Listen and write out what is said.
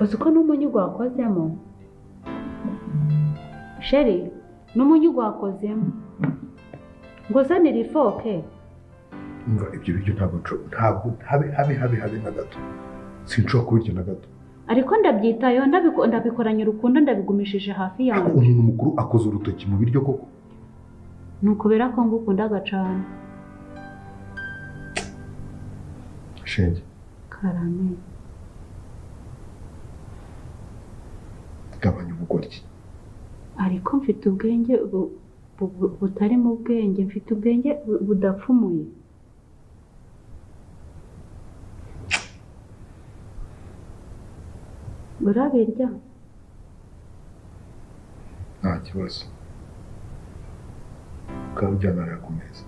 uzi ko n'umunyu gwakozemo? Sheri n'umunyu gwakozemo? Ngo uzanire ifoke. Umva ibyo biryo ntabwo habe habe habe habe na gato. Sinshobora kubirya na gato. Ariko ndabyitayeho ndabiko- ndabikoranye urukundo ndabigumishije hafi yanjye. Umuntu mukuru akoze urutoki mu biryo koko? Ni ukubera ko ngukundaga cane. Shenge. Karame gabanya ubugoryi. Ariko mfite ubwenge bu- bu- bu- butarimo ubwenge mfite ubwenge bu- budapfumuye. Urabirya? Nta kibazo. Ukaba ujyana hariya ku meza.